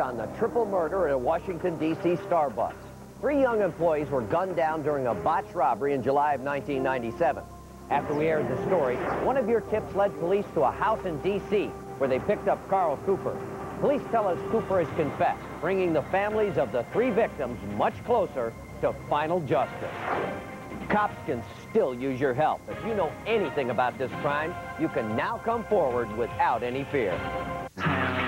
on the triple murder at a Washington, D.C. Starbucks. Three young employees were gunned down during a botched robbery in July of 1997. After we aired the story, one of your tips led police to a house in D.C. where they picked up Carl Cooper. Police tell us Cooper has confessed, bringing the families of the three victims much closer to final justice. Cops can still use your help. If you know anything about this crime, you can now come forward without any fear.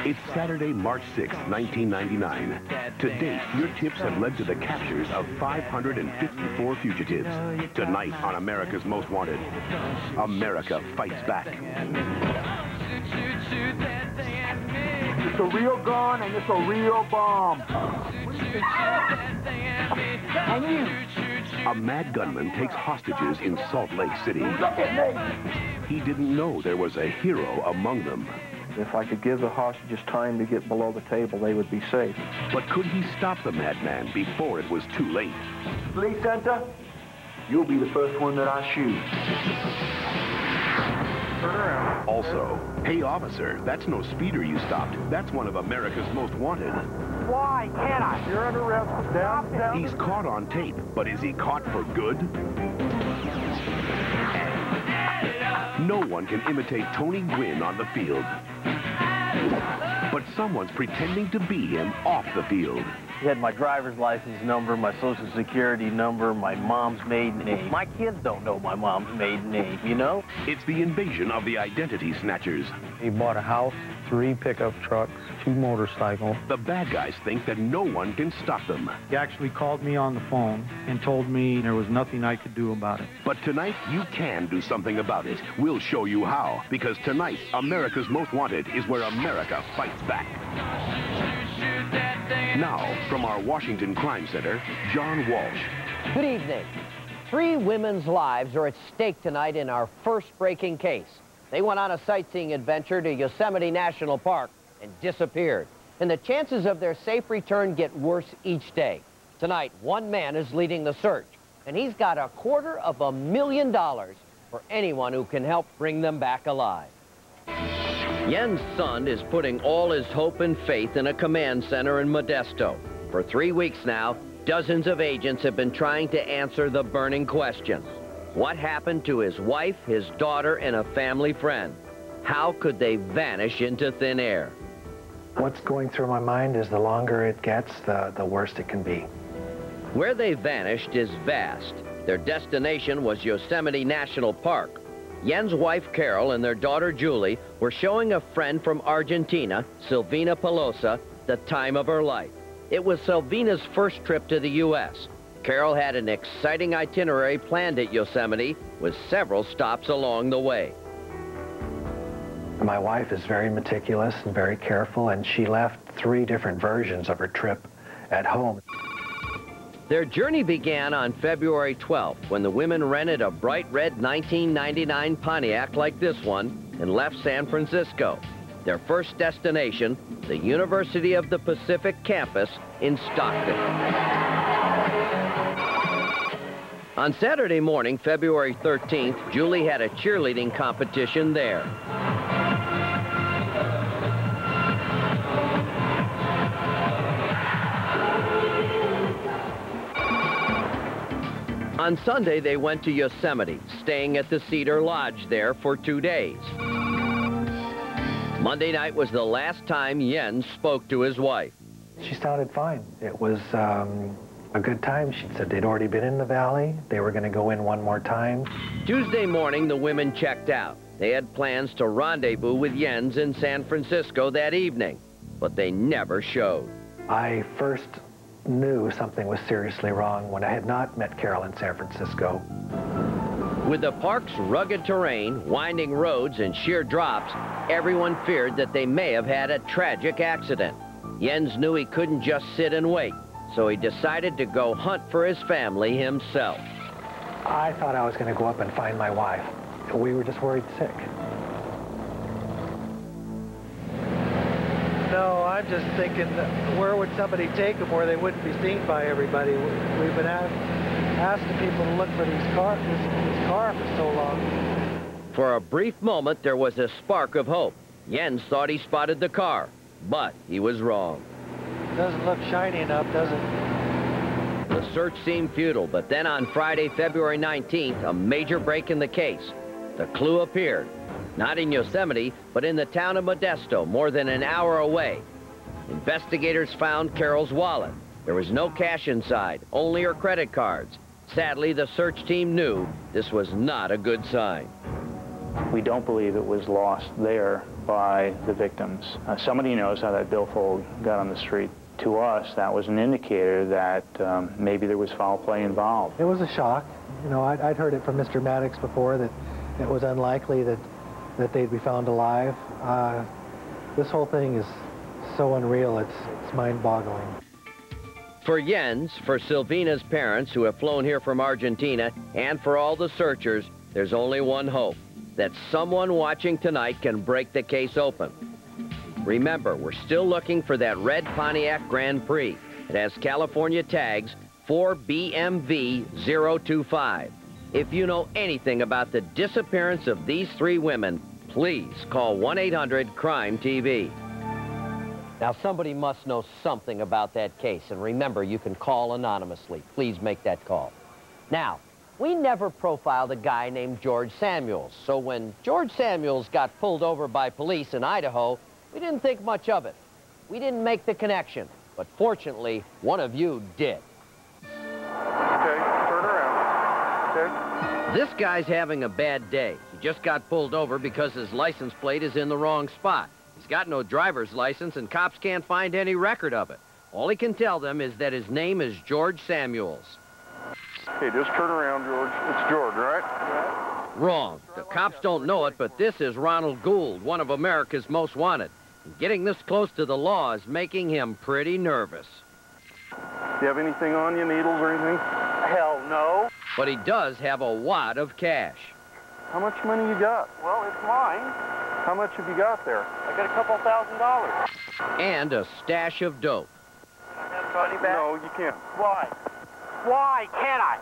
It's Saturday, March 6, 1999. To date, your tips have led to the captures of 554 fugitives. Tonight on America's Most Wanted, America fights back. It's a real gun and it's a real bomb. And you. A mad gunman takes hostages in Salt Lake City. Look at me. He didn't know there was a hero among them. If I could give the hostages time to get below the table, they would be safe. But could he stop the madman before it was too late? Police Center, you'll be the first one that I shoot. Also, hey officer, that's no speeder you stopped. That's one of America's most wanted. Why can't I? You're under arrest. Down, down. He's caught on tape, but is he caught for good? No one can imitate Tony Gwynn on the field. But someone's pretending to be him off the field. He had my driver's license number, my social security number, my mom's maiden name. My kids don't know my mom's maiden name, you know? It's the invasion of the identity snatchers. He bought a house, three pickup trucks, two motorcycles. The bad guys think that no one can stop them. He actually called me on the phone and told me there was nothing I could do about it. But tonight, you can do something about it. We'll show you how. Because tonight, America's Most Wanted is where America fights back. Now, from our Washington Crime Center, John Walsh. Good evening. Three women's lives are at stake tonight in our first breaking case. They went on a sightseeing adventure to Yosemite National Park and disappeared. And the chances of their safe return get worse each day. Tonight, one man is leading the search, and he's got a quarter of a million dollars for anyone who can help bring them back alive. Jens Sund is putting all his hope and faith in a command center in Modesto. For three weeks now, dozens of agents have been trying to answer the burning question. What happened to his wife, his daughter, and a family friend? How could they vanish into thin air? What's going through my mind is the longer it gets, the, the worse it can be. Where they vanished is vast. Their destination was Yosemite National Park, Jens' wife Carol and their daughter Julie were showing a friend from Argentina, Silvina Pelosso, the time of her life. It was Silvina's first trip to the U.S. Carol had an exciting itinerary planned at Yosemite with several stops along the way. My wife is very meticulous and very careful, and she left three different versions of her trip at home. Their journey began on February 12th when the women rented a bright red 1999 Pontiac like this one and left San Francisco. Their first destination, the University of the Pacific campus in Stockton. On Saturday morning, February 13th, Julie had a cheerleading competition there. On Sunday, they went to Yosemite, staying at the Cedar Lodge there for two days. Monday night was the last time Jens spoke to his wife. She sounded fine. It was um, a good time. She said they'd already been in the valley. They were going to go in one more time. Tuesday morning, the women checked out. They had plans to rendezvous with Jens in San Francisco that evening, but they never showed. I first knew something was seriously wrong when I had not met Carol in San Francisco. With the park's rugged terrain, winding roads, and sheer drops, everyone feared that they may have had a tragic accident. Jens knew he couldn't just sit and wait, so he decided to go hunt for his family himself. I thought I was going to go up and find my wife. We were just worried sick. No, I'm just thinking, where would somebody take them where they wouldn't be seen by everybody? We've been asked, asking people to look for these car, this, this car for so long. For a brief moment, there was a spark of hope. Jens thought he spotted the car, but he was wrong. doesn't look shiny enough, does it? The search seemed futile, but then on Friday, February 19th, a major break in the case. The clue appeared. Not in Yosemite, but in the town of Modesto, more than an hour away. Investigators found Carol's wallet. There was no cash inside, only her credit cards. Sadly, the search team knew this was not a good sign. We don't believe it was lost there by the victims. Uh, somebody knows how that billfold got on the street. To us, that was an indicator that um, maybe there was foul play involved. It was a shock. You know, I'd, I'd heard it from Mr. Maddock before that it was unlikely that, that they'd be found alive. Uh, this whole thing is so unreal, it's, it's mind-boggling. For Jens, for Silvina's parents who have flown here from Argentina, and for all the searchers, there's only one hope, that someone watching tonight can break the case open. Remember, we're still looking for that red Pontiac Grand Prix. It has California tags 4BMV025. If you know anything about the disappearance of these three women, please call 1-800-CRIME-TV. Now, somebody must know something about that case, and remember, you can call anonymously. Please make that call. Now, we never profiled a guy named George Samuels, so when George Samuels got pulled over by police in Idaho, we didn't think much of it. We didn't make the connection, but fortunately, one of you did. Okay, turn around. Okay. This guy's having a bad day. He just got pulled over because his license plate is in the wrong spot. He's got no driver's license, and cops can't find any record of it. All he can tell them is that his name is George Samuels. Hey, just turn around, George. It's George, right? Wrong. The cops don't know it, but this is Ronald Gould, one of America's most wanted. And getting this close to the law is making him pretty nervous. Do you have anything on you, needles or anything? Hell no. But he does have a wad of cash. How much money you got? Well, it's mine. How much have you got there? I got a couple thousand dollars. And a stash of dope. Have money back? No, you can't. Why? Why can't I?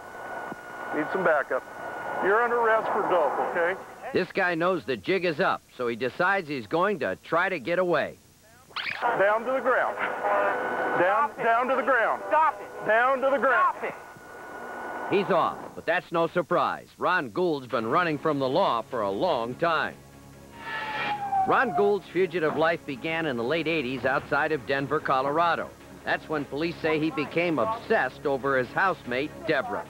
Need some backup. You're under arrest for dope, okay? This guy knows the jig is up, so he decides he's going to try to get away. Down to the ground. Down, down to the ground. Stop it. Down to the ground. Stop it. He's off, but that's no surprise. Ron Gould's been running from the law for a long time. Ron Gould's fugitive life began in the late 80s outside of Denver, Colorado. That's when police say he became obsessed over his housemate, Deborah.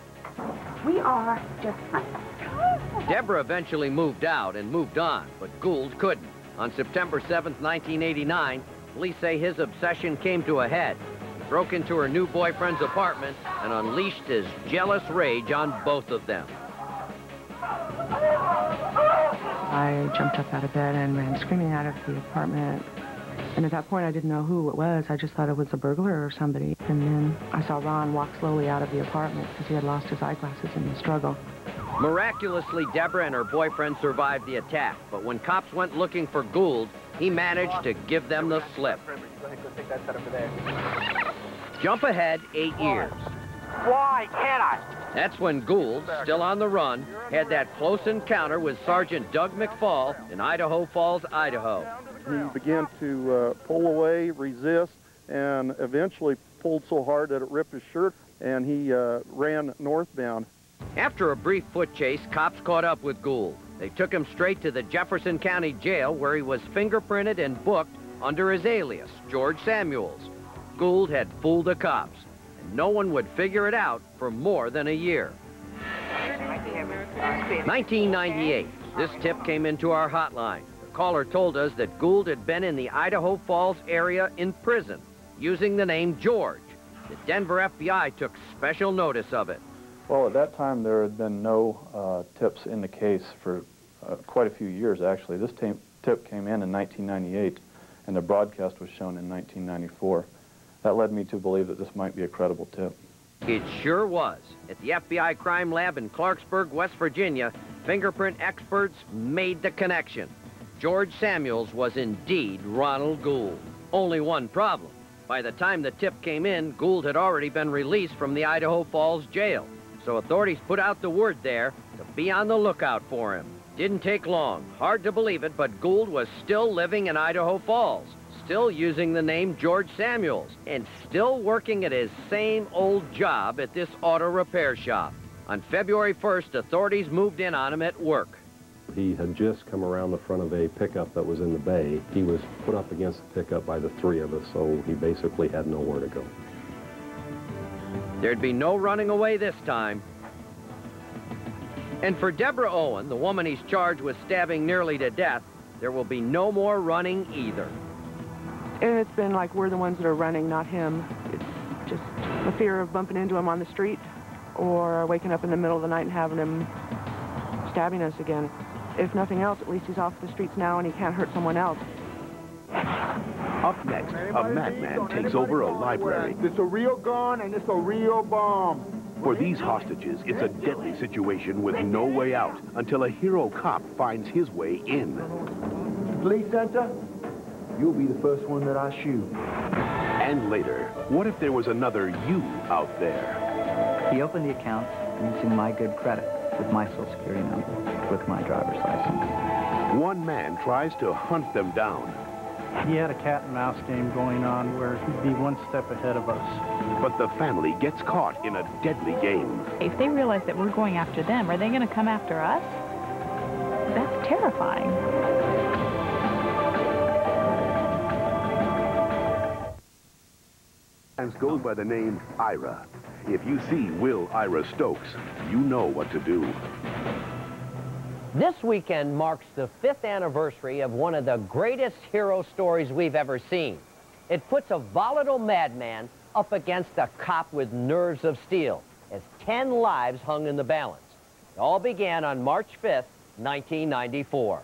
We are just friends. Deborah eventually moved out and moved on, but Gould couldn't. On September 7th, 1989, police say his obsession came to a head. He broke into her new boyfriend's apartment and unleashed his jealous rage on both of them. I jumped up out of bed and ran screaming out of the apartment. And at that point, I didn't know who it was. I just thought it was a burglar or somebody. And then I saw Ron walk slowly out of the apartment because he had lost his eyeglasses in the struggle. Miraculously, Deborah and her boyfriend survived the attack, but when cops went looking for Gould, he managed to give them the slip. Jump ahead eight years. Why can't I? That's when Gould, still on the run, had that close encounter with Sergeant Doug McFall in Idaho Falls, Idaho. He began to uh, pull away, resist, and eventually pulled so hard that it ripped his shirt, and he uh, ran northbound. After a brief foot chase, cops caught up with Gould. They took him straight to the Jefferson County Jail where he was fingerprinted and booked under his alias, George Samuels. Gould had fooled the cops, and no one would figure it out for more than a year. 1998, this tip came into our hotline. The caller told us that Gould had been in the Idaho Falls area in prison using the name George. The Denver FBI took special notice of it. Well, at that time, there had been no uh, tips in the case for uh, quite a few years, actually. This tip came in in 1998, and the broadcast was shown in 1994. That led me to believe that this might be a credible tip. It sure was. At the FBI crime lab in Clarksburg, West Virginia, fingerprint experts made the connection. George Samuels was indeed Ronald Gould. Only one problem. By the time the tip came in, Gould had already been released from the Idaho Falls jail. So authorities put out the word there to be on the lookout for him. Didn't take long. Hard to believe it, but Gould was still living in Idaho Falls. Still using the name George Samuels and still working at his same old job at this auto repair shop. On February 1st, authorities moved in on him at work. He had just come around the front of a pickup that was in the bay. He was put up against the pickup by the three of us, so he basically had nowhere to go. There'd be no running away this time. And for Deborah Owen, the woman he's charged with stabbing nearly to death, there will be no more running either. And it's been like we're the ones that are running, not him. It's just the fear of bumping into him on the street or waking up in the middle of the night and having him stabbing us again. If nothing else, at least he's off the streets now and he can't hurt someone else. Up next, a madman takes over a library. It's a real gun and it's a real bomb. For these hostages, it's a deadly situation with no way out until a hero cop finds his way in. Police center, you'll be the first one that I shoot. And later, what if there was another you out there? He opened the account using my good credit with my social security number, with my driver's license. One man tries to hunt them down. He had a cat and mouse game going on where he'd be one step ahead of us. But the family gets caught in a deadly game. If they realize that we're going after them, are they going to come after us? That's terrifying. Goes by the name Ira. If you see Will Ira Stokes, you know what to do. This weekend marks the fifth anniversary of one of the greatest hero stories we've ever seen. It puts a volatile madman up against a cop with nerves of steel as 10 lives hung in the balance. It all began on March 5th, 1994.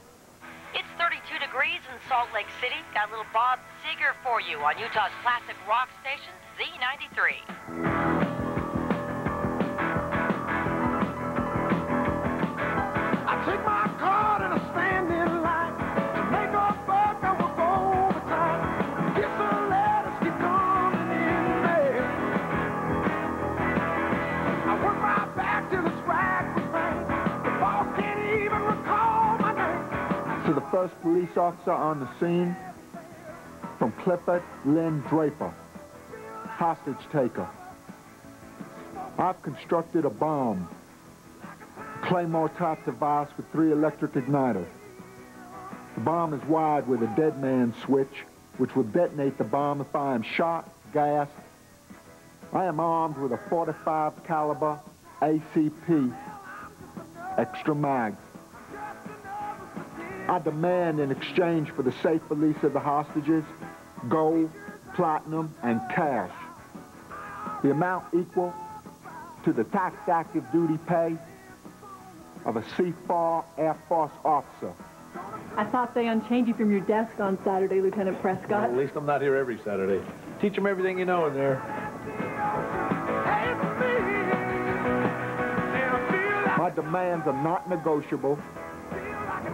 It's 32 degrees in Salt Lake City. Got a little Bob Seger for you on Utah's classic rock station, Z93. I Take my card and I stand in To the first police officer on the scene, from Clifford Lynn Draper, hostage taker. I've constructed a bomb Claymore-type device with three electric igniters. The bomb is wired with a dead man switch, which will detonate the bomb if I am shot, gassed. I am armed with a 45 caliber ACP extra mags. I demand in exchange for the safe release of the hostages, gold, platinum, and cash. The amount equal to the tax active duty pay of a C-4 Air Force officer. I thought they unchained you from your desk on Saturday, Lieutenant Prescott. Well, at least I'm not here every Saturday. Teach them everything you know in there. My demands are not negotiable.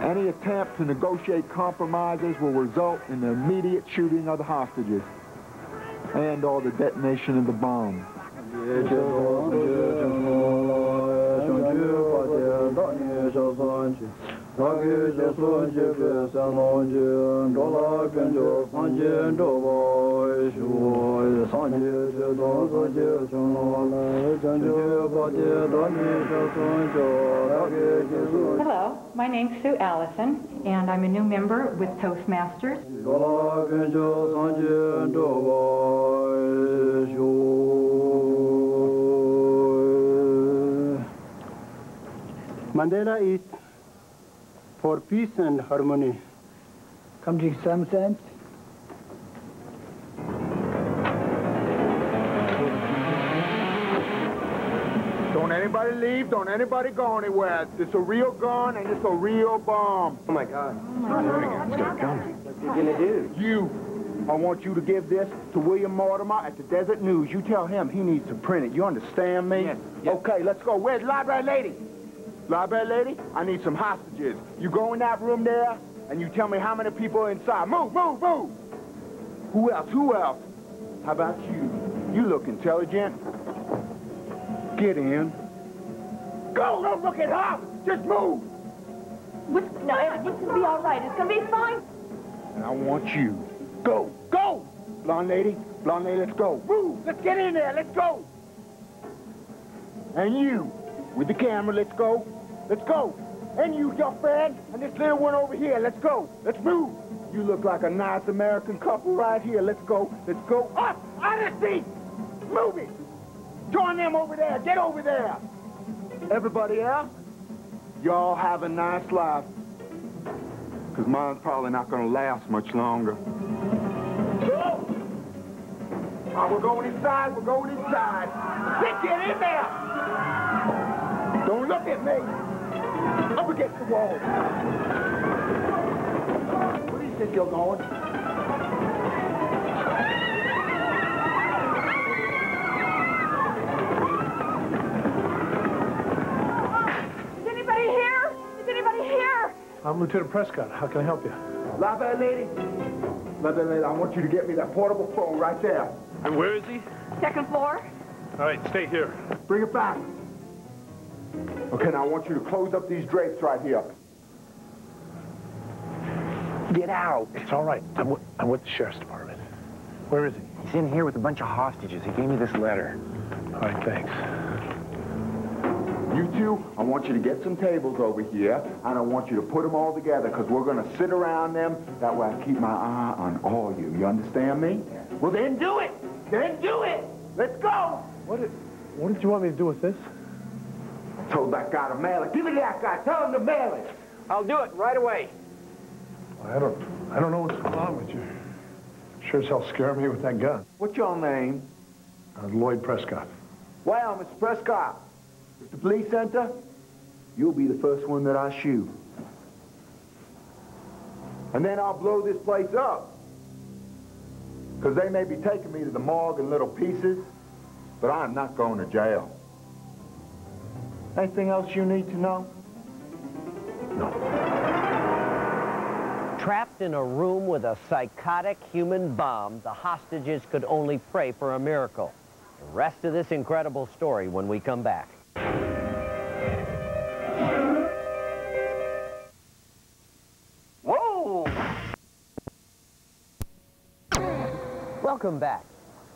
Any attempt to negotiate compromises will result in the immediate shooting of the hostages and or the detonation of the bomb. Hello, my name's Sue Allison, and I'm a new member with Toastmasters. Mandela is for peace and harmony. Come to some sense. Don't anybody leave, don't anybody go anywhere. It's a real gun and it's a real bomb. Oh my God. It's got a gun. What you gonna do? You, I want you to give this to William Mortimer at the Deseret News. You tell him he needs to print it. You understand me? Yes, yes. Okay, let's go. Where's the library lady? Library lady, I need some hostages. You go in that room there, and you tell me how many people are inside. Move, move, move! Who else? Who else? How about you? You look intelligent. Get in. Go! Don't look at her! Just move! What's, no, everything's gonna be all right. It's gonna be fine. And I want you. Go! Go! blonde lady, blonde lady, let's go. Move, let's get in there, let's go. And you, with the camera, let's go. Let's go. And you, your friend, and this little one over here, let's go. Let's move. You look like a nice American couple right here. Let's go. Let's go up, out of the seat. Move it. Join them over there. Get over there. Everybody else, y'all have a nice life. Because mine's probably not going to last much longer. Go! All right, we're going inside. We're going inside. Sit, get in there. Don't look at me. Up against the wall. Where do you think you're going? I'm Lieutenant Prescott. How can I help you? Live lady. Live lady, I want you to get me that portable phone right there. And where is he? Second floor? All right, stay here. Bring it back. Okay, now I want you to close up these drapes right here. Get out. It's all right. I'm I'm with the sheriff's department. Where is he? He's in here with a bunch of hostages. He gave me this letter. All right, thanks. You I want you to get some tables over here, and I want you to put them all together, because we're going to sit around them. That way I keep my eye on all you. You understand me? Well, then do it. Then do it. Let's go. What did, what did you want me to do with this? I told that guy to mail it. Give it to that guy. Tell him to mail it. I'll do it right away. I don't, I don't know what's going on with you. Sure as hell scared me with that gun. What's your name? Uh, Lloyd Prescott. Well, Mr. Prescott, if the police enter, you'll be the first one that I shoot. And then I'll blow this place up. Because they may be taking me to the morgue in little pieces, but I'm not going to jail. Anything else you need to know? No. Trapped in a room with a psychotic human bomb, the hostages could only pray for a miracle. The rest of this incredible story when we come back. Welcome back.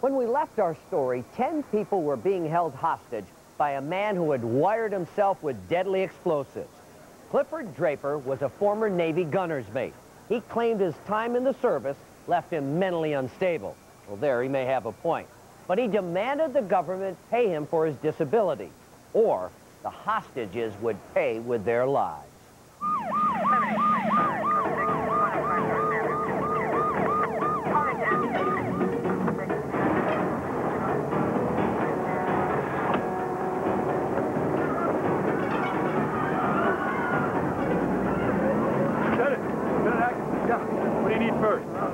When we left our story, 10 people were being held hostage by a man who had wired himself with deadly explosives. Clifford Draper was a former Navy gunner's mate. He claimed his time in the service left him mentally unstable. Well, there he may have a point. But he demanded the government pay him for his disability, or the hostages would pay with their lives.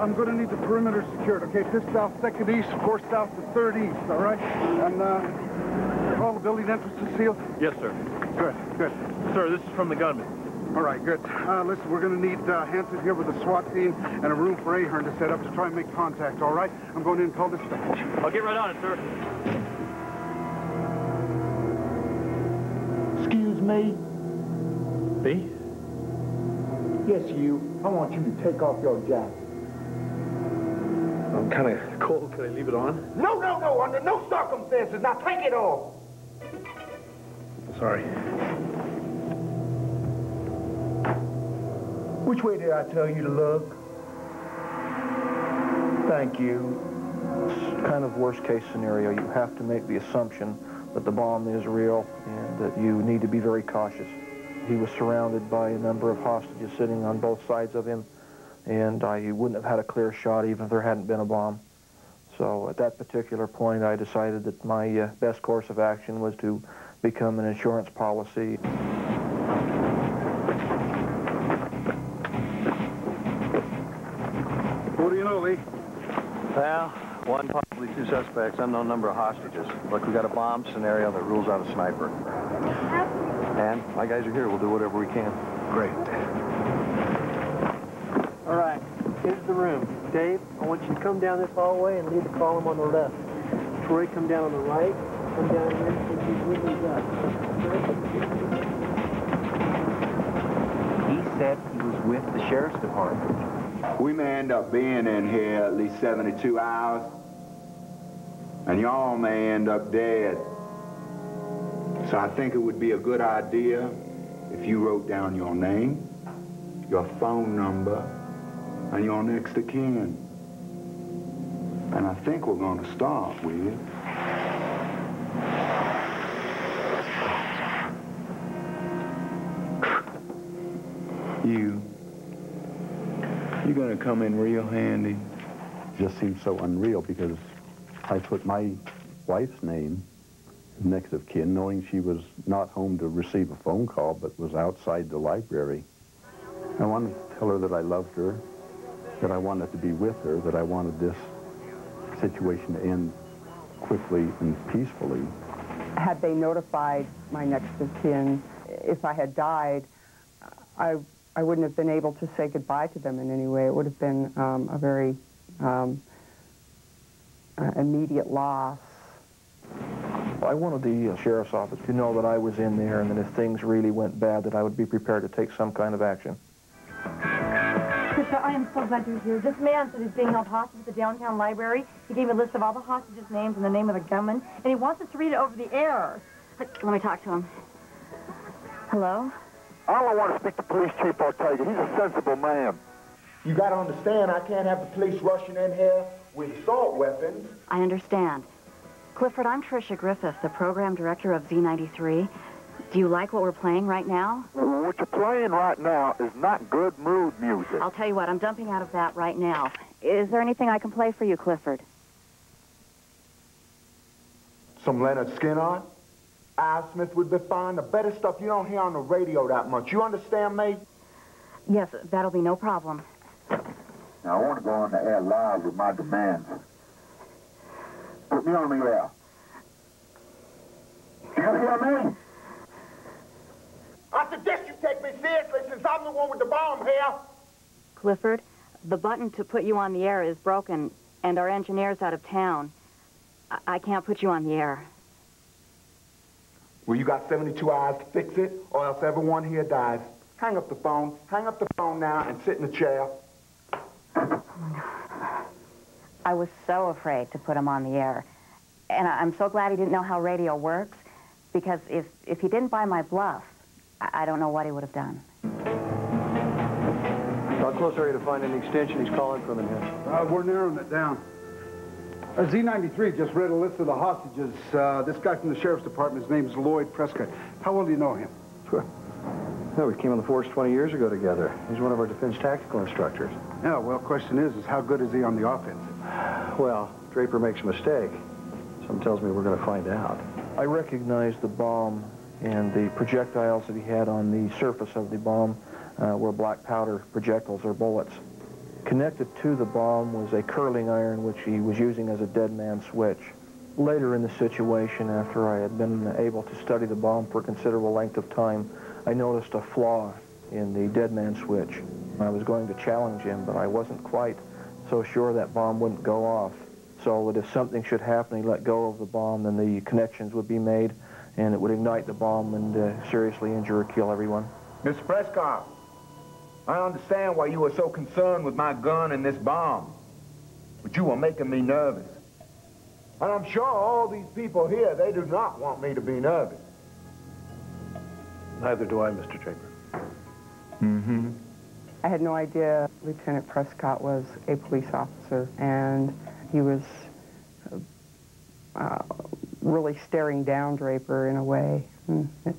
I'm going to need the perimeter secured, okay? Fifth south, second east, of course, south to third east, all right? And, uh, all the building entrances sealed? Yes, sir. Good, good. Sir, this is from the gunman. All right, good. Uh, listen, we're going to need uh, Hanson here with a SWAT team and a room for Ahern to set up to try and make contact, all right? I'm going in and call dispatch. I'll get right on it, sir. Excuse me? Me? Yes, you. I want you to take off your jacket. I'm kind of cold. Can I leave it on? No, no, no, under no circumstances. Now take it off. Sorry. Which way did I tell you to look? Thank you. It's kind of worst case scenario. You have to make the assumption that the bomb is real and that you need to be very cautious. He was surrounded by a number of hostages sitting on both sides of him, and I wouldn't have had a clear shot even if there hadn't been a bomb. So at that particular point, I decided that my uh, best course of action was to become an insurance policy. What do you know, Lee? Well, one, possibly two suspects, unknown number of hostages. Look, we got a bomb scenario that rules out a sniper. And my guys are here. We'll do whatever we can. Great. All right, here's the room. Dave, I want you to come down this hallway and lead the column on the left. Troy, come down on the right. Come down here and these windows up. He said he was with the sheriff's department. We may end up being in here at least 72 hours, and y'all may end up dead. So I think it would be a good idea if you wrote down your name, your phone number, and your next of kin. And I think we're going to start with... You. You're going to come in real handy. just seems so unreal because I put my wife's name next of kin, knowing she was not home to receive a phone call, but was outside the library. I wanted to tell her that I loved her, that I wanted to be with her, that I wanted this situation to end quickly and peacefully. Had they notified my next of kin, if I had died, I, I wouldn't have been able to say goodbye to them in any way. It would have been um, a very um, uh, immediate loss. I wanted the uh, sheriff's office to know that I was in there and that if things really went bad, that I would be prepared to take some kind of action. Krista, I am so glad you're here. This man said he's being held hostage at the downtown library. He gave me a list of all the hostages' names and the name of the gunman, and he wants us to read it over the air. Let me talk to him. Hello? All I want to speak to Police Chief Ortega. He's a sensible man. You got to understand, I can't have the police rushing in here with assault weapons. I understand. Clifford, I'm Tricia Griffith, the program director of Z93. Do you like what we're playing right now? What you're playing right now is not good mood music. I'll tell you what, I'm dumping out of that right now. Is there anything I can play for you, Clifford? Some Lynyrd Skynyrd, Al Smith would be fine. The better stuff you don't hear on the radio that much. You understand me? Yes, that'll be no problem. Now, I want to go on the air live with my demands. Put me on the air. You hear me? I suggest you take me seriously since I'm the one with the bomb here. Clifford, the button to put you on the air is broken, and our engineer's out of town. I, I can't put you on the air. Well, you got 72 hours to fix it, or else everyone here dies. Hang up the phone. Hang up the phone now and sit in the chair. I was so afraid to put him on the air. And I- I'm so glad he didn't know how radio works, because if, if he didn't buy my bluff, I, I don't know what he would have done. How close are you to finding the extension he's calling from in here? Uh, we're narrowing it down. Uh, Z93 just read a list of the hostages. Uh, this guy from the sheriff's department, his name's Lloyd Prescott. How well do you know him? Sure. Yeah, we came on the force 20 years ago together. He's one of our defense tactical instructors. Yeah, well, question is, is how good is he on the offense? Well, Draper makes a mistake. Something tells me we're going to find out. I recognize the bomb and the projectiles that he had on the surface of the bomb uh, were black powder projectiles or bullets. Connected to the bomb was a curling iron which he was using as a dead man switch. Later in the situation, after I had been able to study the bomb for a considerable length of time, I noticed a flaw in the dead man switch. I was going to challenge him, but I wasn't quite so sure that bomb wouldn't go off. So that if something should happen, he let go of the bomb, then the connections would be made, and it would ignite the bomb and uh, seriously injure or kill everyone. Mr. Prescott, I understand why you were so concerned with my gun and this bomb. But you were making me nervous. And I'm sure all these people here, they do not want me to be nervous. Neither do I, Mr. Draper. Mm-hmm. I had no idea Lieutenant Prescott was a police officer, and he was uh, really staring down Draper in a way. And it,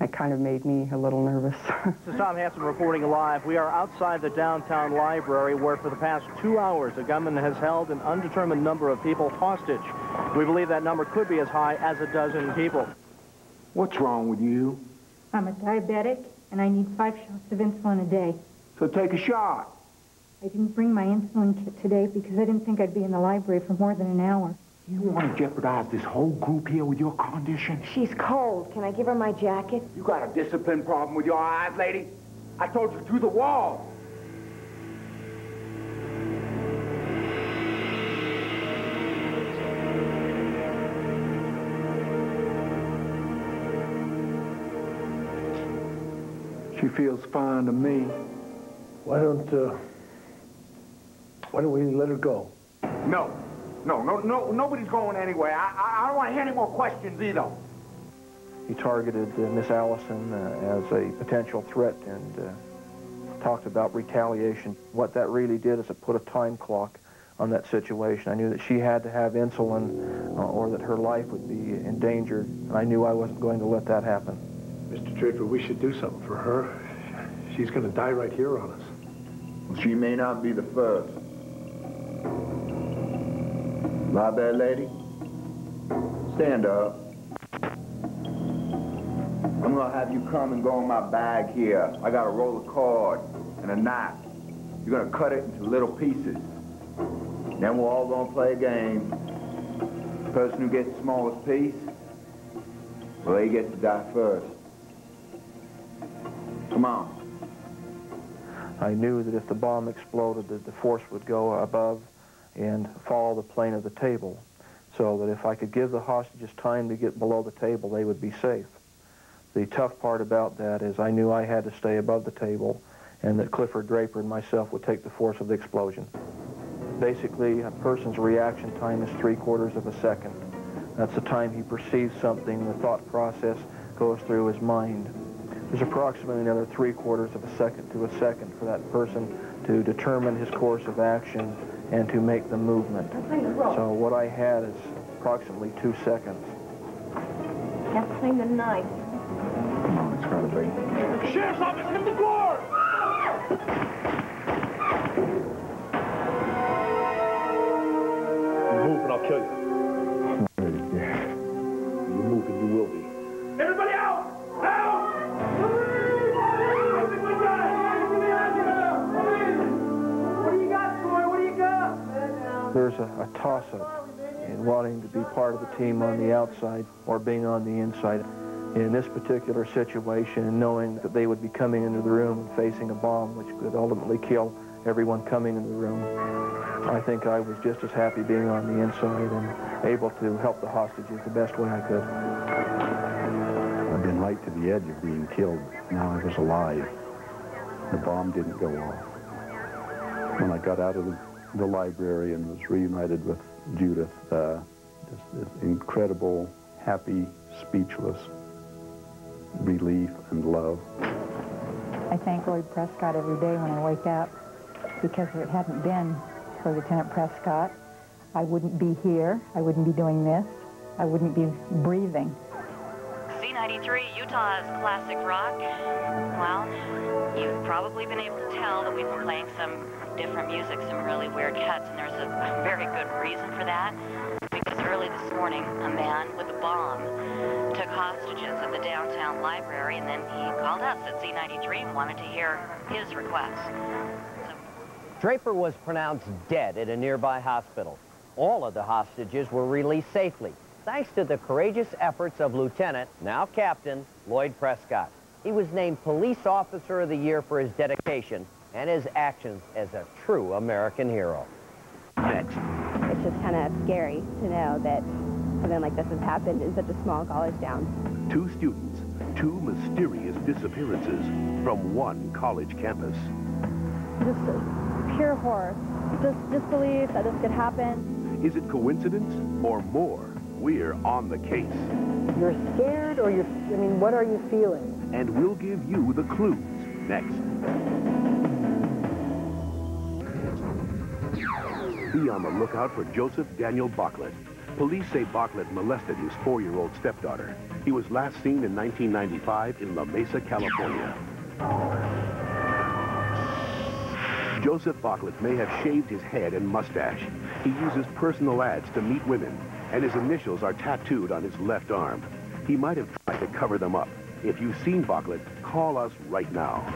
that kind of made me a little nervous. This is Tom Hansen reporting live. We are outside the downtown library where for the past two hours a gunman has held an undetermined number of people hostage. We believe that number could be as high as a dozen people. What's wrong with you? I'm a diabetic, and I need five shots of insulin a day. So take a shot. I didn't bring my insulin kit today because I didn't think I'd be in the library for more than an hour. You want to jeopardize this whole group here with your condition? She's cold. Can I give her my jacket? You got a discipline problem with your eyes, lady? I told you through the wall. She feels fine to me. Why don't uh, Why don't we let her go? No. No, no, no, nobody's going anywhere. I, I, I don't want to hear any more questions either. He targeted uh, Miss Allison uh, as a potential threat and uh, talked about retaliation. What that really did is it put a time clock on that situation. I knew that she had to have insulin uh, or that her life would be endangered, and I knew I wasn't going to let that happen. Mr. Draper, we should do something for her. She's going to die right here on us. She may not be the first. Library lady, stand up. I'm gonna have you come and go in my bag here. I got a roll of cord and a knife. You're gonna cut it into little pieces. Then we're all gonna play a game. The person who gets the smallest piece, well, they get to die first. Come on. I knew that if the bomb exploded, that the force would go above and follow the plane of the table, so that if I could give the hostages time to get below the table, they would be safe. The tough part about that is I knew I had to stay above the table and that Clifford Draper and myself would take the force of the explosion. Basically, a person's reaction time is three quarters of a second. That's the time he perceives something, the thought process goes through his mind. There's approximately another three quarters of a second to a second for that person to determine his course of action and to make the movement. So what I had is approximately two seconds. Have to clean the knife. Oh, it's gotta be. Sheriff's office, hit the floor! Move and I'll kill you. You There's a, a toss-up in wanting to be part of the team on the outside or being on the inside. In this particular situation, and knowing that they would be coming into the room and facing a bomb which could ultimately kill everyone coming into the room, I think I was just as happy being on the inside and able to help the hostages the best way I could. I've been right to the edge of being killed. Now I was alive. The bomb didn't go off. When I got out of the, the library and was reunited with Judith, uh, just this incredible, happy, speechless relief and love. I thank Lloyd Prescott every day when I wake up because if it hadn't been for Lieutenant Prescott, I wouldn't be here. I wouldn't be doing this. I wouldn't be breathing. Z93, Utah's classic rock. Well, you've probably been able to tell that we've been playing some different music, some really weird cuts, and there's a very good reason for that. Because early this morning, a man with a bomb took hostages at the downtown library, and then he called us at Z93 and wanted to hear his request. Draper was pronounced dead at a nearby hospital. All of the hostages were released safely, thanks to the courageous efforts of Lieutenant, now Captain, Lloyd Prescott. He was named Police Officer of the Year for his dedication and his actions as a true American hero. Next. It's just kind of scary to know that something like this has happened in such a small college town. Two students, two mysterious disappearances from one college campus. Just pure horror. Just disbelief that this could happen. Is it coincidence or more? We're on the case. You're scared or you're, I mean, what are you feeling? And we'll give you the clues next. Be on the lookout for Joseph Daniel Bocklett. Police say Bocklett molested his four-year-old stepdaughter. He was last seen in 1995 in La Mesa, California. Joseph Bocklett may have shaved his head and mustache. He uses personal ads to meet women, and his initials are tattooed on his left arm. He might have tried to cover them up. If you've seen Bocklett, call us right now.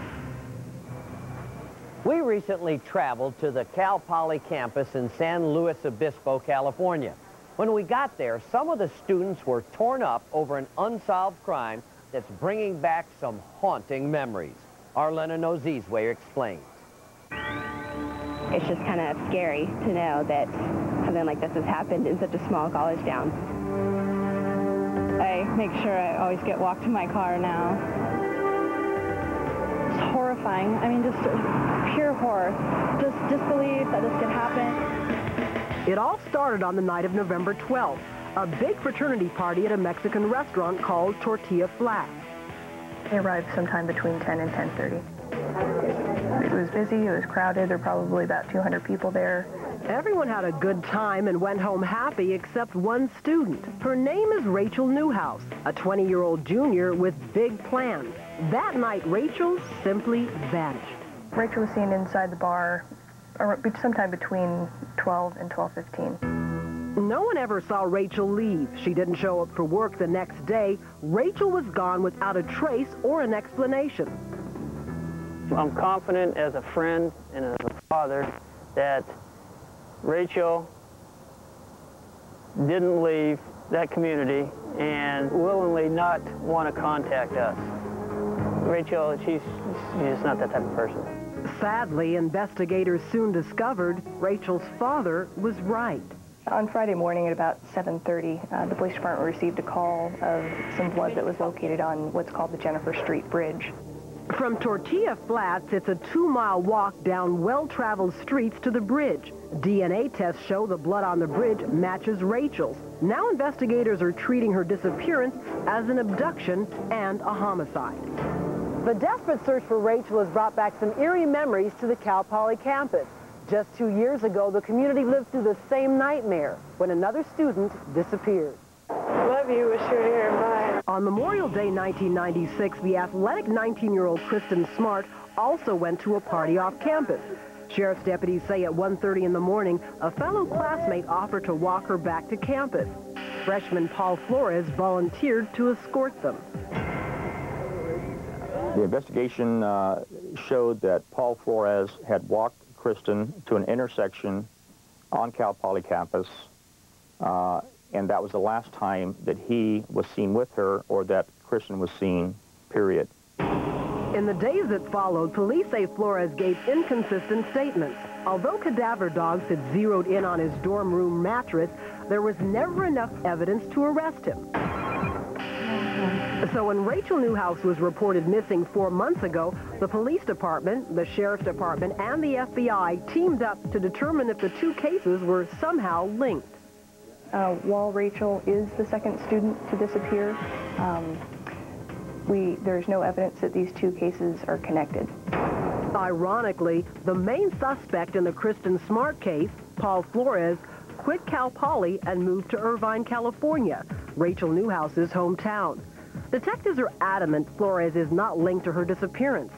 We recently traveled to the Cal Poly campus in San Luis Obispo, California. When we got there, some of the students were torn up over an unsolved crime that's bringing back some haunting memories. Arlena Nozizwe explains. It's just kind of scary to know that something like this has happened in such a small college town. I make sure I always get walked to my car now. Just horrifying. I mean, just pure horror. Just disbelief that this could happen. It all started on the night of November 12th, a big fraternity party at a Mexican restaurant called Tortilla Flat. They arrived sometime between 10 and 10.30. It was busy, it was crowded, there were probably about 200 people there. Everyone had a good time and went home happy except one student. Her name is Rachel Newhouse, a 20-year-old junior with big plans. That night, Rachel simply vanished. Rachel was seen inside the bar sometime between 12 and 12.15. No one ever saw Rachel leave. She didn't show up for work the next day. Rachel was gone without a trace or an explanation. I'm confident as a friend and as a father that Rachel didn't leave that community and willingly not want to contact us. Rachel, she's, she's not that type of person. Sadly, investigators soon discovered Rachel's father was right. On Friday morning at about 7.30, uh, the police department received a call of some blood that was located on what's called the Jennifer Street Bridge. From Tortilla Flats, it's a two-mile walk down well-traveled streets to the bridge. DNA tests show the blood on the bridge matches Rachel's. Now investigators are treating her disappearance as an abduction and a homicide. The desperate search for Rachel has brought back some eerie memories to the Cal Poly campus. Just two years ago, the community lived through the same nightmare when another student disappeared. Love you. Wish you were here. Bye. On Memorial Day 1996, the athletic 19-year-old Kristen Smart also went to a party off campus. Sheriff's deputies say at 1.30 in the morning, a fellow classmate offered to walk her back to campus. Freshman Paul Flores volunteered to escort them. The investigation uh, showed that Paul Flores had walked Kristen to an intersection on Cal Poly campus, uh, and that was the last time that he was seen with her or that Kristen was seen, period. In the days that followed, police say Flores gave inconsistent statements. Although cadaver dogs had zeroed in on his dorm room mattress, there was never enough evidence to arrest him. So when Rachel Newhouse was reported missing four months ago, the police department, the sheriff's department, and the FBI teamed up to determine if the two cases were somehow linked. Uh, while Rachel is the second student to disappear, um, we, there's no evidence that these two cases are connected. Ironically, the main suspect in the Kristen Smart case, Paul Flores, quit Cal Poly and moved to Irvine, California, Rachel Newhouse's hometown. Detectives are adamant Flores is not linked to her disappearance,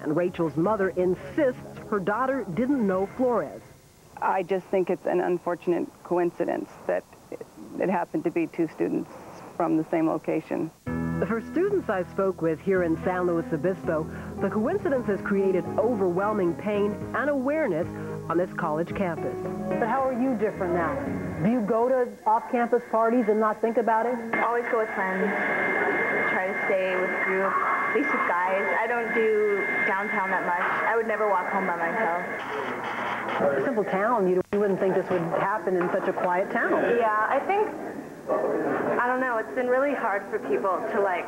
and Rachel's mother insists her daughter didn't know Flores. I just think it's an unfortunate coincidence that it happened to be two students from the same location. For students I spoke with here in San Luis Obispo, the coincidence has created overwhelming pain and awareness on this college campus. But how are you different now? Do you go to off-campus parties and not think about it? Always go with friends. Try to stay with group, at least with guys. I don't do downtown that much. I would never walk home by myself. A simple town, you, you wouldn't think this would happen in such a quiet town. Yeah, I think I don't know. It's been really hard for people to like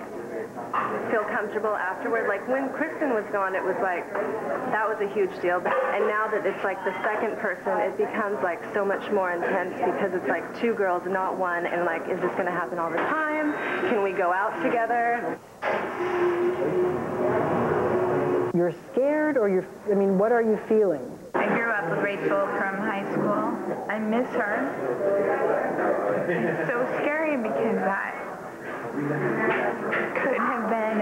feel comfortable afterward. Like when Kristen was gone, it was like that was a huge deal. And now that it's like the second person, it becomes like so much more intense because it's like two girls, not one. And like, is this going to happen all the time? Can we go out together? You're scared, or you're? I mean, what are you feeling? I grew up with Rachel from high school. I miss her. It's so scary because that could have been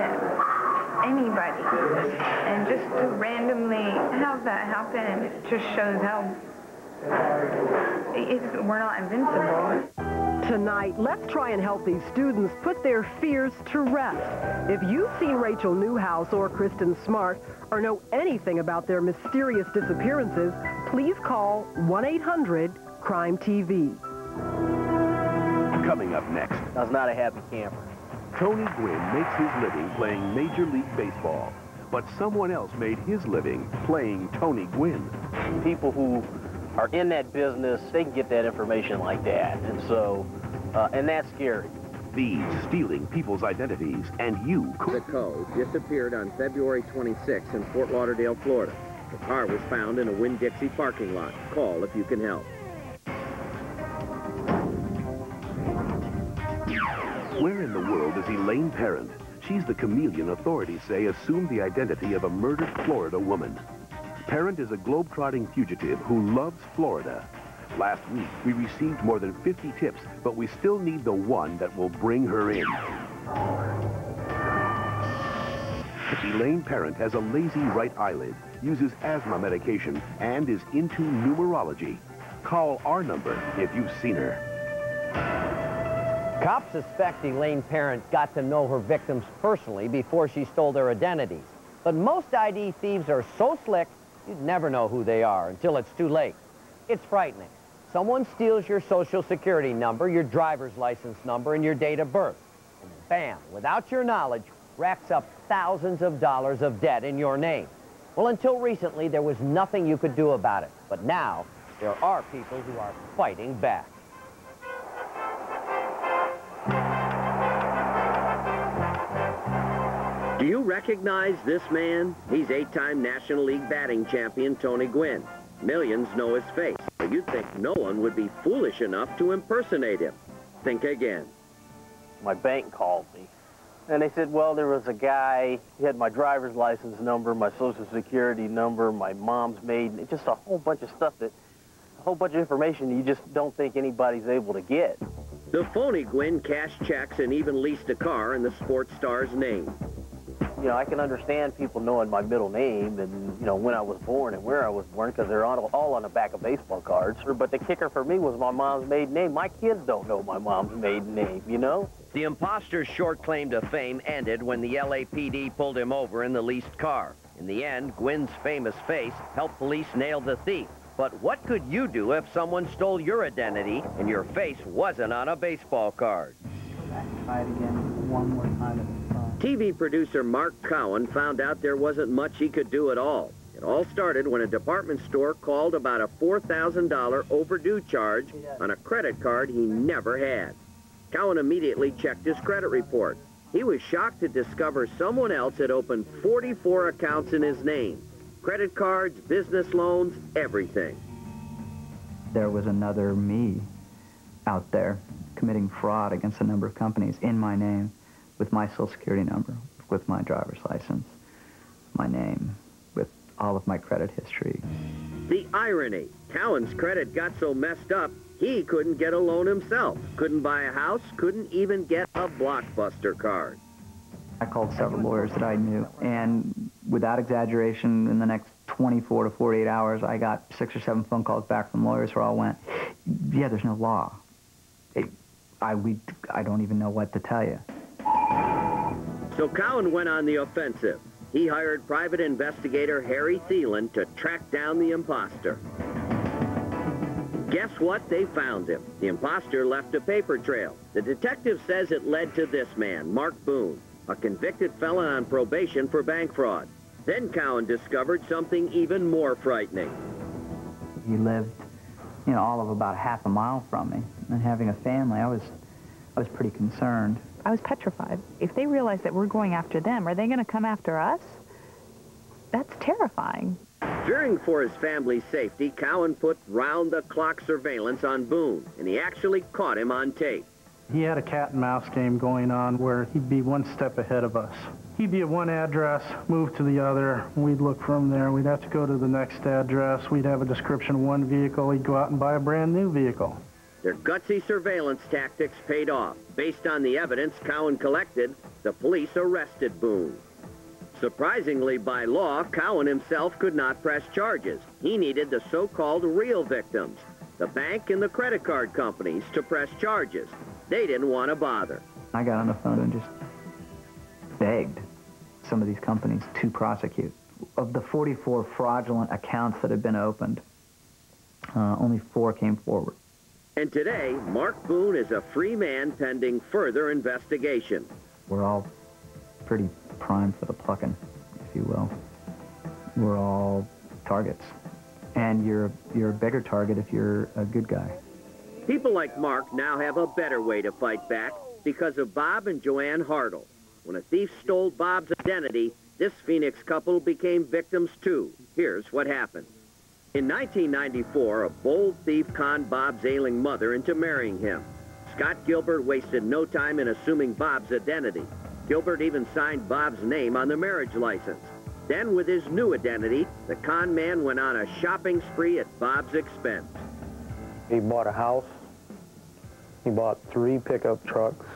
anybody. And just to randomly have that happen it just shows how we're not invincible. Tonight, let's try and help these students put their fears to rest. If you've seen Rachel Newhouse or Kristen Smart or know anything about their mysterious disappearances, please call 1-800-CRIME-TV. Coming up next. That's not a happy camper. Tony Gwynn makes his living playing Major League Baseball, but someone else made his living playing Tony Gwynn. People who are in that business, they can get that information like that. And so, uh, and that's scary. thieves stealing people's identities, and you could... The Co. disappeared on February 26 in Fort Lauderdale, Florida. The car was found in a Winn-Dixie parking lot. Call if you can help. Where in the world is Elaine Parent? She's the chameleon authorities say assumed the identity of a murdered Florida woman. Parent is a globe-trotting fugitive who loves Florida. Last week, we received more than 50 tips, but we still need the one that will bring her in. Elaine Parent has a lazy right eyelid, uses asthma medication, and is into numerology. Call our number if you've seen her. Cops suspect Elaine Parent got to know her victims personally before she stole their identities. But most ID thieves are so slick, you'd never know who they are until it's too late. It's frightening. Someone steals your social security number, your driver's license number, and your date of birth. And bam, without your knowledge, racks up thousands of dollars of debt in your name. Well, until recently, there was nothing you could do about it. But now, there are people who are fighting back. Do you recognize this man? He's eight-time National League batting champion Tony Gwynn. Millions know his face, but you'd think no one would be foolish enough to impersonate him. Think again. My bank called me, and they said, well, there was a guy, he had my driver's license number, my social security number, my mom's maiden, just a whole bunch of stuff that, a whole bunch of information you just don't think anybody's able to get. The phony Gwynn cashed checks and even leased a car in the sports star's name you know, I can understand people knowing my middle name and, you know, when I was born and where I was born because they're all, all on the back of baseball cards. But the kicker for me was my mom's maiden name. My kids don't know my mom's maiden name, you know? The imposter's short claim to fame ended when the LAPD pulled him over in the leased car. In the end, Gwynn's famous face helped police nail the thief. But what could you do if someone stole your identity and your face wasn't on a baseball card? Try it again one more time. TV producer Mark Cowan found out there wasn't much he could do at all. It all started when a department store called about a $4,000 overdue charge on a credit card he never had. Cowan immediately checked his credit report. He was shocked to discover someone else had opened 44 accounts in his name. Credit cards, business loans, everything. There was another me out there committing fraud against a number of companies in my name with my social security number, with my driver's license, my name, with all of my credit history. The irony, Cowan's credit got so messed up, he couldn't get a loan himself, couldn't buy a house, couldn't even get a Blockbuster card. I called several lawyers that I knew, and without exaggeration, in the next 24 to 48 hours, I got six or seven phone calls back from lawyers who all went, yeah, there's no law. It, I, we, I don't even know what to tell you. So Cowan went on the offensive. He hired private investigator Harry Thielen to track down the imposter. Guess what? They found him. The imposter left a paper trail. The detective says it led to this man, Mark Boone, a convicted felon on probation for bank fraud. Then Cowan discovered something even more frightening. He lived, you know, all of about half a mile from me. And having a family, I was, I was pretty concerned. I was petrified. If they realize that we're going after them, are they going to come after us? That's terrifying. Fearing for his family's safety, Cowan put round-the-clock surveillance on Boone, and he actually caught him on tape. He had a cat-and-mouse game going on where he'd be one step ahead of us. He'd be at one address, move to the other. We'd look from there. We'd have to go to the next address. We'd have a description of one vehicle. He'd go out and buy a brand new vehicle. Their gutsy surveillance tactics paid off. Based on the evidence Cowan collected, the police arrested Boone. Surprisingly, by law, Cowan himself could not press charges. He needed the so-called real victims, the bank and the credit card companies, to press charges. They didn't want to bother. I got on the phone and just begged some of these companies to prosecute. Of the 44 fraudulent accounts that had been opened, uh, only four came forward. And today, Mark Boone is a free man pending further investigation. We're all pretty primed for the plucking, if you will. We're all targets. And you're, you're a bigger target if you're a good guy. People like Mark now have a better way to fight back. because of Bob and Joanne Hartle. When a thief stole Bob's identity, this Phoenix couple became victims too. Here's what happened. In 1994, a bold thief conned Bob's ailing mother into marrying him. Scott Gilbert wasted no time in assuming Bob's identity. Gilbert even signed Bob's name on the marriage license. Then, with his new identity, the con man went on a shopping spree at Bob's expense. He bought a house. He bought three pickup trucks,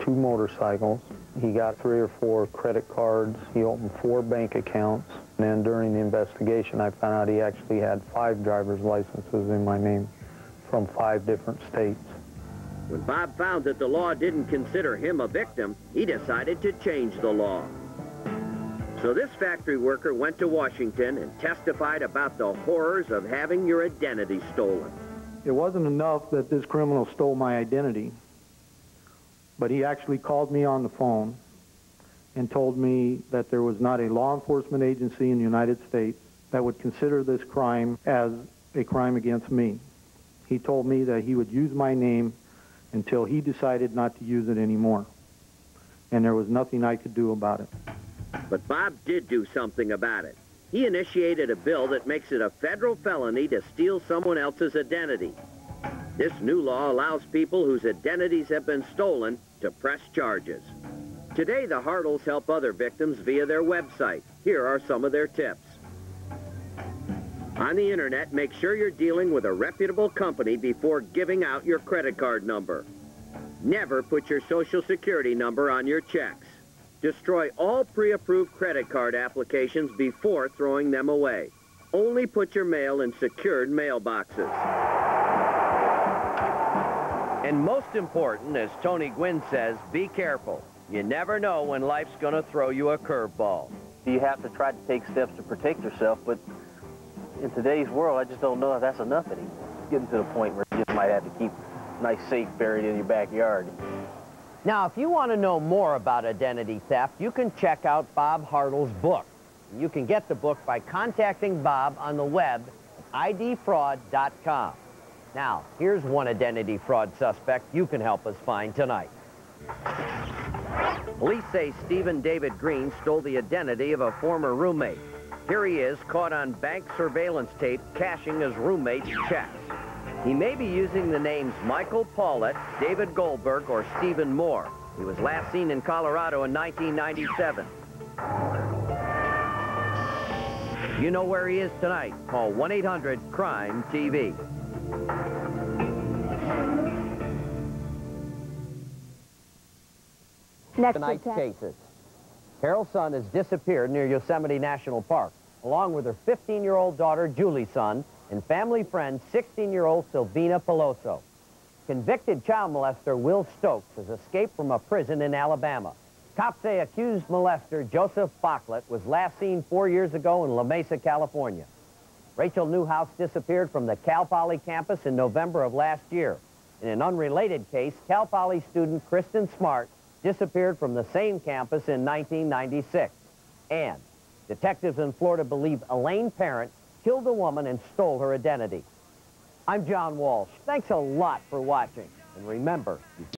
two motorcycles. He got three or four credit cards. He opened four bank accounts. And then during the investigation, I found out he actually had five driver's licenses in my name from five different states. When Bob found that the law didn't consider him a victim, he decided to change the law. So this factory worker went to Washington and testified about the horrors of having your identity stolen. It wasn't enough that this criminal stole my identity, but he actually called me on the phone and told me that there was not a law enforcement agency in the United States that would consider this crime as a crime against me. He told me that he would use my name until he decided not to use it anymore. And there was nothing I could do about it. But Bob did do something about it. He initiated a bill that makes it a federal felony to steal someone else's identity. This new law allows people whose identities have been stolen to press charges. Today, the Hartles help other victims via their website. Here are some of their tips. On the internet, make sure you're dealing with a reputable company before giving out your credit card number. Never put your social security number on your checks. Destroy all pre-approved credit card applications before throwing them away. Only put your mail in secured mailboxes. And most important, as Tony Gwynn says, be careful. You never know when life's going to throw you a curveball. You have to try to take steps to protect yourself, but in today's world, I just don't know if that's enough anymore. It's getting to the point where you just might have to keep a nice safe buried in your backyard. Now, if you want to know more about identity theft, you can check out Bob Hartle's book. You can get the book by contacting Bob on the web at idfraud.com. Now, here's one identity fraud suspect you can help us find tonight. Police say Stephen David Green stole the identity of a former roommate. Here he is, caught on bank surveillance tape, cashing his roommate's checks. He may be using the names Michael Paulette, David Goldberg, or Stephen Moore. He was last seen in Colorado in 1997. You know where he is tonight. Call 1-800-CRIME-TV. Next Tonight's cases. Carole Sund has disappeared near Yosemite National Park, along with her 15-year-old daughter, Juli Sund, and family friend, 16-year-old Silvina Pelosso. Convicted child molester Will Stokes has escaped from a prison in Alabama. Cops say accused molester Joseph Bachlet was last seen four years ago in La Mesa, California. Rachel Newhouse disappeared from the Cal Poly campus in November of last year. In an unrelated case, Cal Poly student Kristen Smart disappeared from the same campus in 1996. And detectives in Florida believe Elaine Parent killed a woman and stole her identity. I'm John Walsh. Thanks a lot for watching. And remember,